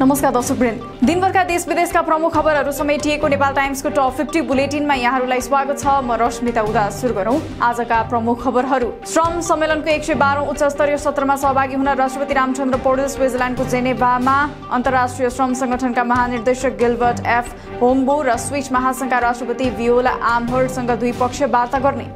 नमस्कार दर्शकवृन्द दिनभरका देश विदेशका प्रमुख खबरहरू समेटिएको नेपाल टाइम्सको टप फिफ्टी बुलेटिनमा यहाँहरूलाई स्वागत छ। म रश्मिता उदास सुरु गरौँ। आजका प्रमुख खबरहरू। श्रम सम्मेलनको एक सय बाह्रौँ उच्च स्तरीय सत्रमा सहभागी हुन राष्ट्रपति रामचन्द्र पौडेल स्विजरल्यान्डको जेनेभामा अन्तर्राष्ट्रिय श्रम संगठनका महानिर्देशक गिलबर्ट एफ होङ्बो र स्विच महासङ्घका राष्ट्रपति वियोला आम्हर्डसँग द्विपक्षीय वार्ता गर्ने।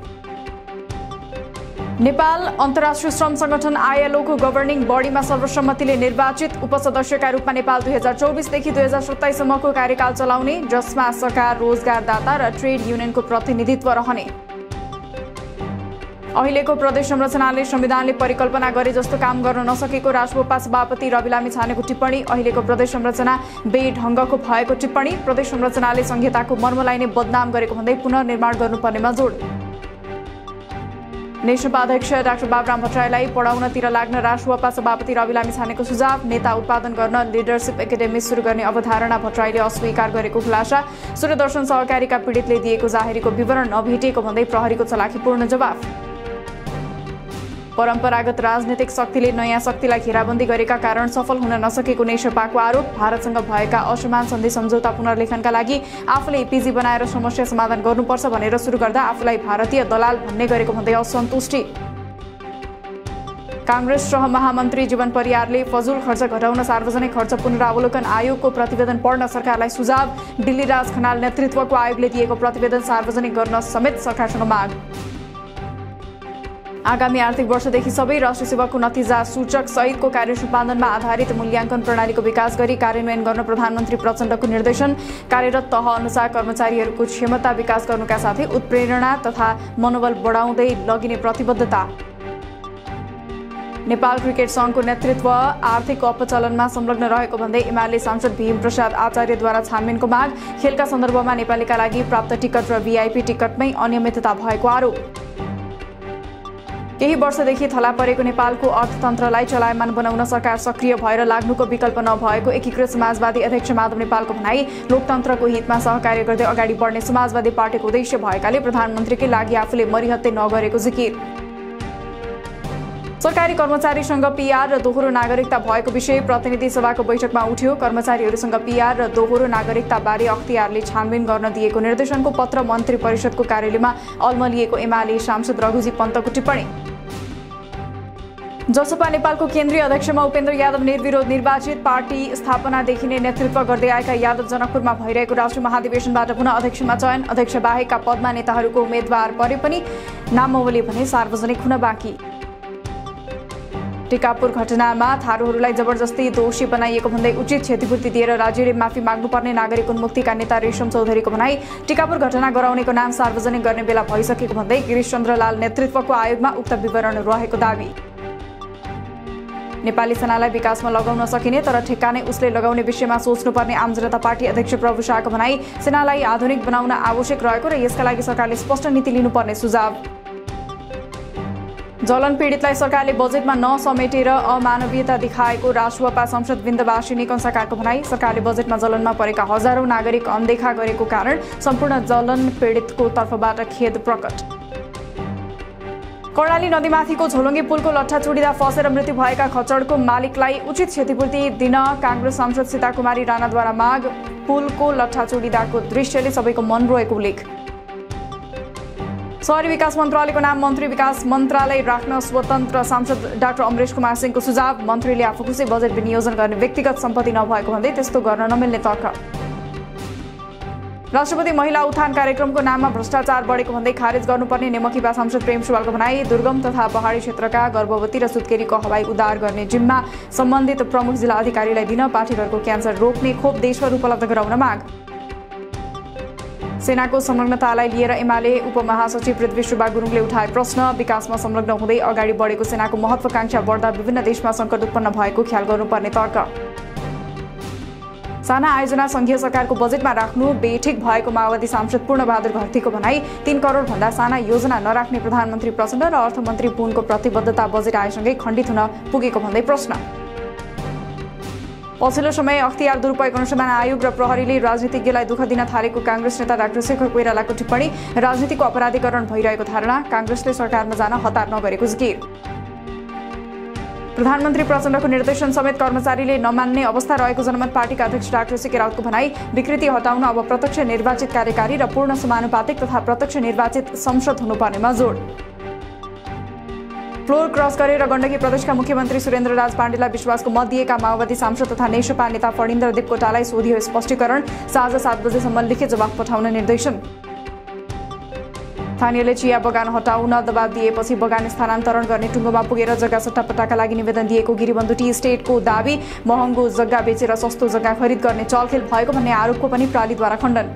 नेपाल अन्तर्राष्ट्रिय श्रम संगठन आइएलओको गभर्निङ बडीमा सर्वसम्मतिले निर्वाचित उपसदस्यका रूपमा नेपाल दुई हजार चौबिसदेखि दुई हजार सत्ताइससम्मको कार्यकाल चलाउने जसमा सरकार रोजगारदाता र ट्रेड युनियनको प्रतिनिधित्व रहने। अहिलेको प्रदेश संरचनाले संविधानले परिकल्पना गरे जस्तो काम गर्न नसकेको राष्ट्रपा सभापति रवि लामी छानेको टिप्पणी अहिलेको प्रदेश संरचना बेढङ्गको भएको टिप्पणी प्रदेश संरचनाले संहिताको मर्मलाई नै बदनाम गरेको भन्दै पुनर्निर्माण गर्नुपर्नेमा जोड। नेकपा अध्यक्ष डाक्टर बाबुराम भट्टराईलाई पढाउनतिर लाग्न राष्ट्रपा सभापति रवि लामी छानेको सुझाव नेता उत्पादन गर्न लिडरसिप एकाडेमी सुरु गर्ने अवधारणा भट्टराईले अस्वीकार गरेको खुलासा सूर्यदर्शन सहकारीका पीडितले दिएको जाहेरीको विवरण नभेटिएको भन्दै प्रहरीको चलाखीपूर्ण जवाफ। परम्परागत राजनैतिक शक्तिले नयाँ शक्तिलाई घेराबन्दी गरेका कारण सफल हुन नसकेको नेकपाको आरोप। भारतसँग भएका असमान सन्धि सम्झौता पुनर्लेखनका लागि आफूले पिजी बनाएर समस्या समाधान गर्नुपर्छ भनेर सुरु गर्दा आफूलाई भारतीय दलाल भन्ने गरेको भन्दै असन्तुष्टि। काङ्ग्रेस सह महामन्त्री जीवन परियारले फजुल खर्च घटाउन सार्वजनिक खर्च पुनरावलोकन आयोगको प्रतिवेदन पढ्न सरकारलाई सुझाव। दिल्ली राज खनाल नेतृत्वको आयोगले दिएको प्रतिवेदन सार्वजनिक गर्न समेत सरकारसँग माग। आगामी आर्थिक वर्षदेखि सबै राष्ट्रिय सेवाको नतिजा सूचक सहितको कार्य सम्पादनमा आधारित मूल्याङ्कन प्रणालीको विकास गरी कार्यान्वयन गर्न प्रधानमन्त्री प्रचण्डको निर्देशन। कार्यरत तह अनुसार कर्मचारीहरूको क्षमता विकास गर्नुका साथै उत्प्रेरणा तथा मनोबल बढाउँदै लगिने प्रतिबद्धता। नेपाल क्रिकेट सङ्घको नेतृत्व आर्थिक अपचलनमा संलग्न रहेको भन्दै एमाले सांसद भीम प्रसाद आचार्यद्वारा छानबिनको माग। खेलका सन्दर्भमा नेपालीका लागि प्राप्त टिकट र भिआइपी टिकटमै अनियमितता भएको आरोप। केही वर्षदेखि थला परेको नेपालको अर्थतन्त्रलाई चलायमान बनाउन सरकार सक्रिय भएर लाग्नुको विकल्प नभएको एकीकृत समाजवादी अध्यक्ष माधव नेपालको भनाई लोकतन्त्रको हितमा सहकार्य गर्दै अगाडि बढ्ने समाजवादी पार्टीको उद्देश्य भएकाले प्रधानमन्त्रीकै लागि आफूले मरिहत्ते नगरेको जिकिर। सरकारी कर्मचारीसँग पिआर र दोहोरो नागरिकता भएको विषय प्रतिनिधि सभाको बैठकमा उठ्यो। कर्मचारीहरूसँग पिआर र दोहोरो नागरिकताबारे अख्तियारले छानबिन गर्न दिएको निर्देशनको पत्र मन्त्री परिषदको कार्यालयमा अल्मलिएको एमाले सांसद रघुजी पन्तको टिप्पणी। जसपा नेपालको केन्द्रीय अध्यक्षमा उपेन्द्र यादव निर्विरोध निर्वाचित पार्टी स्थापनादेखि नै नेतृत्व गर्दै आएका यादव जनकपुरमा भइरहेको राष्ट्रिय महाधिवेशनबाट पुनः अध्यक्षमा चयन अध्यक्ष बाहेकका पदमा नेताहरूको उम्मेद्वार परे पनि नामावली भने सार्वजनिक हुन बाँकी। टिकापुर घटनामा थारूहरूलाई जबरजस्ती दोषी बनाइएको भन्दै उचित क्षतिपूर्ति दिएर राज्यले माफी माग्नुपर्ने नागरिक उन्मुक्तिका नेता रेशम चौधरीको भनाई टिकापुर घटना गराउनेको नाम सार्वजनिक गर्ने बेला भइसकेको भन्दै गिरिशचन्द्र लाल नेतृत्वको आयोगमा उक्त विवरण रहेको दावी। नेपाली सेनालाई विकासमा लगाउन सकिने तर ठेक्का नै उसले लगाउने विषयमा सोच्नुपर्ने आम जनता पार्टी अध्यक्ष प्रभु शाहको भनाई सेनालाई आधुनिक बनाउन आवश्यक रहेको र यसका लागि सरकारले स्पष्ट नीति लिनुपर्ने सुझाव। जलन पीडितलाई सरकारले बजेटमा नसमेटेर अमानवीयता देखाएको राष्ट्रपा संसद बिन्दवासी निकन सरकारको भनाई सरकारले बजेटमा जलनमा परेका हजारौं नागरिक अनदेखा गरेको कारण सम्पूर्ण जलन पीडितको तर्फबाट खेद प्रकट। कर्णाली नदीमाथिको झोलुङ्गे पुलको लट्ठा चुडिँदा फसेर मृत्यु भएका खचडको मालिकलाई उचित क्षतिपूर्ति दिन काङ्ग्रेस सांसद सीता कुमारी राणाद्वारा माग। पुलको लट्ठा चुडिँदाको दृश्यले सबैको मन रोएको उल्लेख। सहरी विकास मन्त्रालयको नाम मन्त्री विकास मन्त्रालय राख्न स्वतन्त्र सांसद डाक्टर अमरेश कुमार सिंहको सुझाव। मन्त्रीले आफू खुसी बजेट विनियोजन गर्ने व्यक्तिगत सम्पत्ति नभएको भन्दै त्यस्तो गर्न नमिल्ने तर्क। राष्ट्रपति महिला उत्थान कार्यक्रमको नाममा भ्रष्टाचार बढेको भन्दै खारेज गर्नुपर्ने नेमखिपा सांसद प्रेम सुवालको भनाई दुर्गम तथा पहाडी क्षेत्रका गर्भवती र सुत्केरीको हवाई उद्धार गर्ने जिम्मा सम्बन्धित प्रमुख जिल्ला अधिकारीलाई दिन पाठीघरको क्यान्सर रोक्ने खोप देशभर उपलब्ध गराउन माग। सेनाको संलग्नतालाई लिएर एमाले उपमहासचिव पृथ्वी सुब्बा गुरुङले उठाए प्रश्न। विकासमा संलग्न हुँदै अगाडि बढेको सेनाको महत्वाकांक्षा बढ्दा विभिन्न देशमा सङ्कट उत्पन्न भएको ख्याल गर्नुपर्ने तर्क। साना आयोजना संघीय सरकारको बजेटमा राख्नु बेठिक भएको माओवादी सांसद पूर्णबहादुर घरतीको भनाई तीन करोडभन्दा साना योजना नराख्ने प्रधानमन्त्री प्रचण्ड र अर्थमन्त्री पुनको प्रतिबद्धता बजेट आएसँगै खण्डित हुन पुगेको भन्दै प्रश्न। पछिल्लो समय अख्तियार दुरुपयोग अनुसन्धान आयोग र प्रहरीले राजनीतिज्ञलाई दुःख दिन थालेको काङ्ग्रेस नेता डाक्टर शेखर कोइरालाको टिप्पणी राजनीतिको अपराधीकरण भइरहेको धारणा काङ्ग्रेसले सरकारमा जान हतार नगरेको जिकिर। प्रधानमन्त्री प्रचण्डको निर्देशन समेत कर्मचारीले नमान्ने अवस्था रहेको जनमत पार्टीका अध्यक्ष डाक्टर सिके राउतको भनाई विकृति हटाउन अब प्रत्यक्ष निर्वाचित कार्यकारी र पूर्ण समानुपातिक तथा प्रत्यक्ष निर्वाचित संसद हुनुपर्नेमा जोड। फ्लोर क्रस गरेर गण्डकी प्रदेशका मुख्यमन्त्री सुरेन्द्र राज पाण्डेलाई विश्वासको मत दिएका माओवादी सांसद तथा नेकपा नेता फणिन्द्र देवकोटालाई सोधियो स्पष्टीकरण साँझ सात बजेसम्म लिखित जवाफ पठाउन निर्देशन। स्थानीयले चिया बगान हटाउन दबाब दिएपछि बगान स्थानान्तरण गर्ने टुङ्गोमा पुगेर जग्गा सट्टापट्टाका लागि निवेदन दिएको गिरिबन्धु टी स्टेटको दावी महँगो जग्गा बेचेर सस्तो जग्गा खरिद गर्ने चलखेल भएको भन्ने आरोपको पनि प्रालीद्वारा खण्डन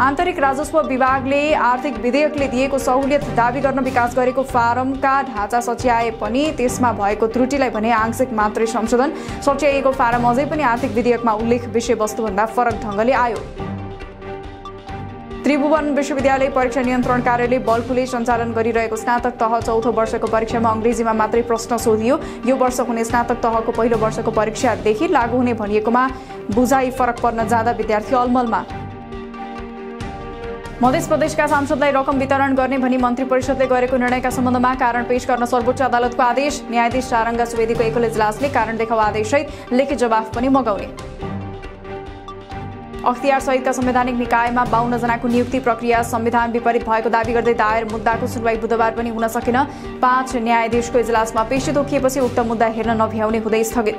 आन्तरिक राजस्व विभागले आर्थिक विधेयकले दिएको सहुलियत दावी गर्न विकास गरेको फारमका ढाँचा सच्याए पनि त्यसमा भएको त्रुटिलाई भने आंशिक मात्रै संशोधन सच्याइएको फारम अझै पनि आर्थिक विधेयकमा उल्लेख विषयवस्तुभन्दा फरक ढङ्गले आयो त्रिभुवन विश्वविद्यालय परीक्षा नियन्त्रण कार्यालय बल्फुले सञ्चालन गरिरहेको स्नातक तह चौथो वर्षको परीक्षामा अङ्ग्रेजीमा मात्रै प्रश्न सोधियो। यो वर्ष हुने स्नातक तहको पहिलो वर्षको परीक्षादेखि लागू हुने भनिएकोमा बुझाइ फरक पर्न जाँदा विद्यार्थी अलमलमा। मध्य प्रदेशका सांसदलाई रकम वितरण गर्ने भनी मन्त्री परिषदले गरेको निर्णयका सम्बन्धमा कारण पेश गर्न सर्वोच्च अदालतको आदेश। न्यायाधीश सारङ्गा सुवेदीको एकल इजलासले कारण देखाउ आदेशसहित लिखित जवाफ पनि मगाउने। अख्तियार सहितका संवैधानिक निकायमा बाहन्नजनाको नियुक्ति प्रक्रिया संविधान विपरीत भएको दावी गर्दै दायर मुद्दाको सुनवाई बुधबार पनि हुन सकेन। पाँच न्यायाधीशको इजलासमा पेशी तोकिएपछि उक्त मुद्दा हेर्न नभ्याउने हुँदै स्थगित।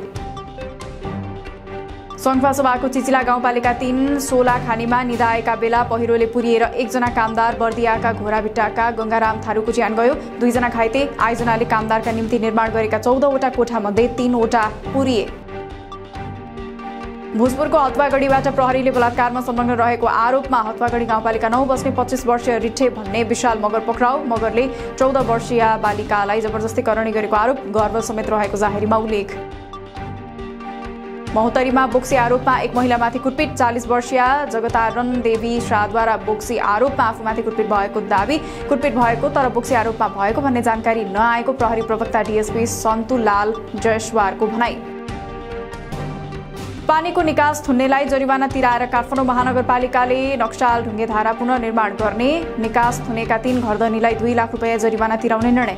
सङ्खुवासभाको चिचिला गाउँपालिका तीन सोला खानीमा निधाएका बेला पहिरोले पुरिएर एकजना कामदार बर्दियाका घोराभिट्टाका गङ्गाराम थारूको ज्यान गयो। दुईजना घाइते आइजनाले कामदारका निम्ति निर्माण गरेका चौधवटा कोठामध्ये तीनवटा पुरिए। भोजपुरको हतवागढीबाट प्रहरीले बलात्कारमा संलग्न रहेको आरोपमा हतवागढी गाउँपालिका नौ बस्ने पच्चिस वर्षीय रिठे भन्ने विशाल मगर पक्राउ। मगरले चौध वर्षीय बालिकालाई जबरजस्ती करणी गरेको आरोप गर्व समेत रहेको जाहेरीमा उल्लेख। महोत्तरीमा बोक्सी आरोपमा एक महिलामाथि कुटपिट चालिस वर्षीय जगतारण देवी शाहद्वारा बोक्सी आरोपमा आफूमाथि कुटपिट भएको दावी कुटपिट भएको तर बोक्सी आरोपमा भएको भन्ने जानकारी नआएको प्रहरी प्रवक्ता डिएसपी सन्तुलाल जयसवारको भनाई। पानीको निकास थुन्नेलाई जरिवाना तिराएर काठमाडौँ महानगरपालिकाले नक्साल ढुङ्गेधारा पुनर्निर्माण गर्ने निकास थुनेका तीन घरधनीलाई दुई लाख रुपियाँ जरिवाना तिराउने निर्णय।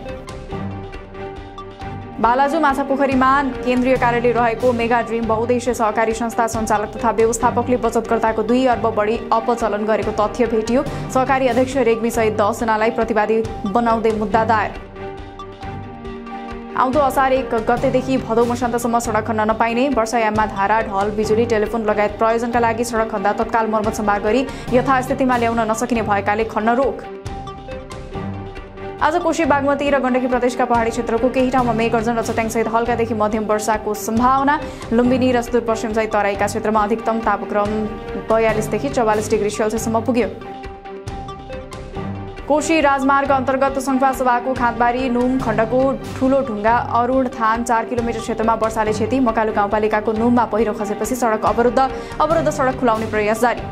बालाजु माछापोखरीमा केन्द्रीय कार्यालय रहेको मेगा ड्रिम बहुद्देश्य सहकारी संस्था सञ्चालक तथा व्यवस्थापकले बचतकर्ताको दुई अर्ब बढी अपचलन गरेको तथ्य भेटियो। सहकारी अध्यक्ष रेग्मीसहित दसजनालाई प्रतिवादी बनाउँदै मुद्दा दायर। आउँदो असार एक गतेदेखि भदौ मसान्तसम्म सडक खन्न नपाइने। वर्षायाममा धारा ढल बिजुली टेलिफोन लगायत प्रयोजनका लागि सडक खन्दा तत्काल मर्मत सम्भार गरी यथास्थितिमा ल्याउन नसकिने भएकाले खन्न रोक। आज कोशी बागमती र गण्डकी प्रदेशका पहाडी क्षेत्रको केही ठाउँमा मेघर्जन र चट्याङसहित हल्कादेखि मध्यम वर्षाको सम्भावना। लुम्बिनी र सुदूरपश्चिमसहित तराईका क्षेत्रमा अधिकतम तापक्रम बयालिसदेखि चौवालिस डिग्री सेल्सियससम्म पुग्यो। कोशी राजमार्ग अन्तर्गत सङ्खुवासभाको खाँदबारी नुम खण्डको ठुलो ढुङ्गा अरूण थान चार किलोमिटर क्षेत्रमा वर्षाले क्षति। मकालु गाउँपालिकाको नुममा पहिरो खसेपछि सडक अवरुद्ध अवरुद्ध सडक खुलाउने प्रयास जारी।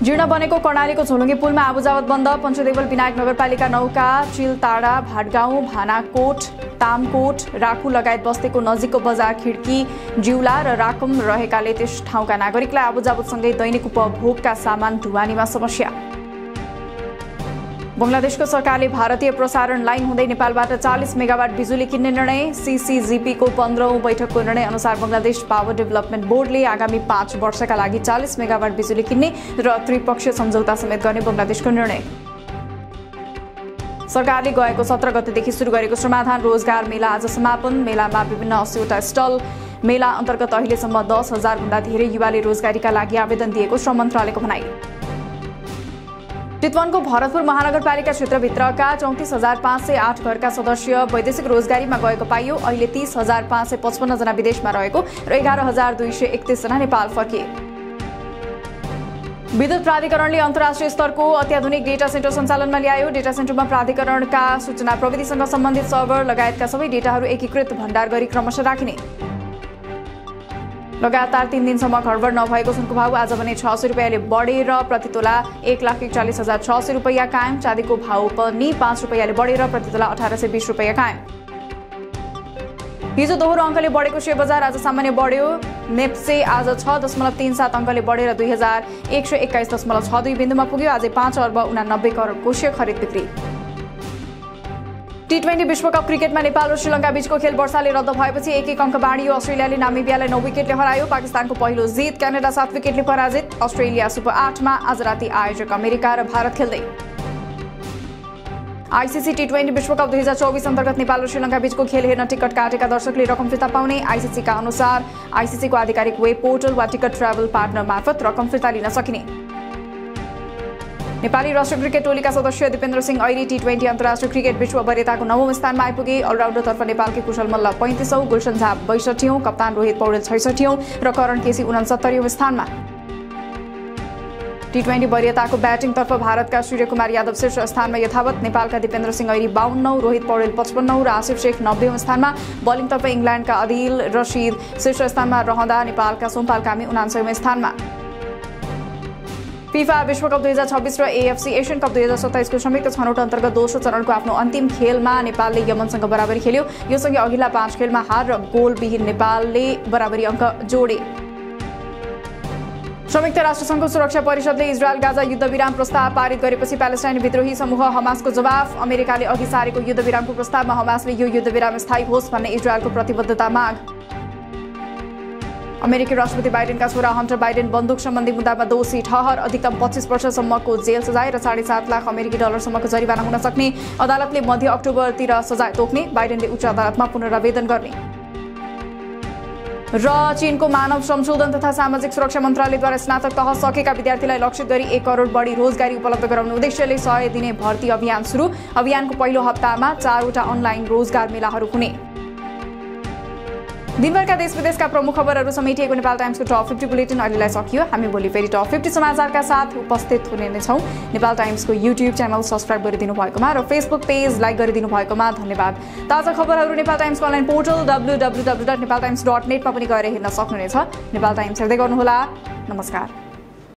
जीर्ण बनेको कर्णालीको झोलुङ्गे पुलमा आबुजावत बन्द। पञ्चदेवल विनायक नगरपालिका नौका चिलताडा भाटगाउँ भानाकोट तामकोट राखु लगायत बस्तीको नजिकको बजार खिड्की जिउला र राकम रहेकाले त्यस ठाउँका नागरिकलाई आबुजावतसँगै दैनिक उपभोगका सामान ढुवानीमा समस्या। बङ्गलादेशको सरकारले भारतीय प्रसारण लाइन हुँदै नेपालबाट चालिस मेगावाट बिजुली किन्ने निर्णय सिसिजिपीको पन्ध्रौँ बैठकको निर्णय अनुसार बङ्गलादेश पावर डेभलपमेन्ट बोर्डले आगामी पाँच वर्षका लागि चालिस मेगावाट बिजुली किन्ने र त्रिपक्षीय सम्झौता समेत गर्ने बङ्गलादेशको निर्णय। सरकारले गएको सत्र गतेदेखि सुरु गरेको समाधान रोजगार मेला आज समापन। मेलामा विभिन्न अस्सीवटा स्टल। मेला अन्तर्गत अहिलेसम्म दस हजारभन्दा धेरै युवाले रोजगारीका लागि आवेदन दिएको श्रम मन्त्रालयको भनाई। चितवनको भरतपुर महानगरपालिका क्षेत्रभित्रका चौतिस हजार पाँच सय आठ घरका सदस्य वैदेशिक रोजगारीमा गएको पाइयो। अहिले तीस हजार पाँच सय पचपन्नजना विदेशमा रहेको र एघार हजार दुई सय एकतिसजना नेपाल फर्किए। विद्युत प्राधिकरणले अन्तर्राष्ट्रिय स्तरको अत्याधुनिक डेटा सेन्टर सञ्चालनमा ल्यायो। डेटा सेन्टरमा प्राधिकरणका सूचना प्रविधिसँग सम्बन्धित सर्भर लगायतका सबै डेटाहरू एकीकृत भण्डार गरी क्रमशः राखिने। लगातार तीन दिनसम्म घरबड नभएको सुनको भाउ आज भने छ सय रुपियाँले बढेर प्रतितोला एक लाख एकचालिस हजार छ सय रुपियाँ कायम। चाँदीको भाउ पनि पाँच रुपियाँले बढेर प्रतितोला अठार सय बिस रुपियाँ कायम। हिजो दोहोरो अङ्कले बढेको सेयर बजार आज सामान्य बढ्यो। नेप्से आज छ दशमलव तिन सात अङ्कले बढेर दुई हजार एक सय एक्काइस दशमलव छ दुई बिन्दुमा पुग्यो। आज पाँच अर्ब उनानब्बे करोडको सेयर खरिद बिक्री। टी ट्वेन्टी विश्वकप क्रिकेटमा नेपाल र श्रीलङ्का बीचको खेल वर्षाले रद्द भएपछि एक एक अङ्क बाँडियो अस्ट्रेलियाले नामिबियालाई नौ विकेटले हरायो। पाकिस्तानको पहिलो जित क्यानाडा सात विकेटले पराजित। अस्ट्रेलिया सुपर आठमा आज राति आयोजक अमेरिका र भारत खेल्दै। आइसिसी टी ट्वेन्टी विश्वकप दुई हजार चौबिस अन्तर्गत नेपाल र श्रीलङ्का बीचको खेल हेर्न टिकट काटेका दर्शकले रकम फिर्ता पाउने। आइसिसीका अनुसार आइसिसीको आधिकारिक वेब पोर्टल वा टिकट ट्राभल पार्टनर मार्फत रकम फिर्ता लिन सकिने। नेपाली राष्ट्रिय क्रिकेट टोलीका सदस्य दिपेन्द्र सिंह ऐरी टी ट्वेन्टी अन्तर्राष्ट्रिय क्रिकेट विश्व वरियताको नवौं स्थानमा आइपुगे। अलराउन्डरतर्फ नेपालकै कुशल मल्ल पैँतिसौँ गुलसन झा बैसठीौँ कप्तान रोहित पौडेल छैसठीौँ र करण केसी उनासत्तरीौँ स्थानमा। टी ट्वेन्टी वरियताको ब्याटिङतर्फ भारतका सूर्यकुमार यादव शीर्ष स्थानमा यथावत। नेपालका दिपेन्द्र सिंह ऐरी बाहन्नौ रोहित पौडेल पचपन्नौ र आसिफ शेख नब्बेौँ स्थानमा। बलिङतर्फ इङ्ल्यान्डका अदिल रसिद शीर्ष स्थानमा रहँदा नेपालका सोमपाल कामी उनान्सयौँ स्थानमा। फिफा विश्वकप दुई हजार छब्बिस र एएफसी एसियन कप दुई हजार सत्ताइसको संयुक्त छनौट अन्तर्गत दोस्रो चरणको आफ्नो अन्तिम खेलमा नेपालले यमनसँग बराबरी खेल्यो। योसँगै अघिल्ला पाँच खेलमा हार र गोलविहीन नेपालले बराबरी अङ्क जोडे। संयुक्त राष्ट्रसङ्घको सुरक्षा परिषदले इजरायल गाजा युद्धविराम प्रस्ताव पारित गरेपछि प्यालेस्टाइनी विद्रोही समूह हमासको जवाफ। अमेरिकाले अघि सारेको युद्धविरामको प्रस्तावमा हमासले यो युद्धविराम स्थायी होस् भन्ने इजरायलको प्रतिबद्धता माग। अमेरिकी राष्ट्रपति बाइडेनका छोरा हन्टर बाइडेन बन्दुक सम्बन्धी मुद्दामा दोषी ठहर अधिकतम पच्चिस वर्षसम्मको जेल सजाय र साढे सात लाख अमेरिकी डलरसम्मको जरिवाना हुन सक्ने। अदालतले मध्य अक्टोबरतिर सजाय तोक्ने। बाइडेनले उच्च अदालतमा पुनरावेदन गर्ने। र चीनको मानव संशोधन तथा सामाजिक सुरक्षा मन्त्रालयद्वारा स्नातक तह सकेका विद्यार्थीलाई लक्षित गरी एक करोड बढी रोजगारी उपलब्ध गराउने उद्देश्यले सय दिने भर्ती अभियान सुरु। अभियानको पहिलो हप्तामा चारवटा अनलाइन रोजगार मेलाहरू हुने। दिनभरका देश विदेशका प्रमुख खबरहरू समेटिएको नेपाल टाइम्सको टप फिफ्टी बुलेटिन अहिलेलाई सकियो। हामी भोलि फेरि टप फिफ्टी समाचारका साथ उपस्थित हुने नै छौँ नेपाल टाइम्सको युट्युब च्यानल सब्सक्राइब गरिदिनु भएकोमा र फेसबुक पेज लाइक गरिदिनु भएकोमा धन्यवाद। ताजा खबरहरू Nepal टाइम्सको online portal W W W dot Nepal Times dot नेटमा पनि गएर हेर्न सक्नुहुनेछ। नेपाल टाइम्स हेर्दै गर्नुहोला। नमस्कार।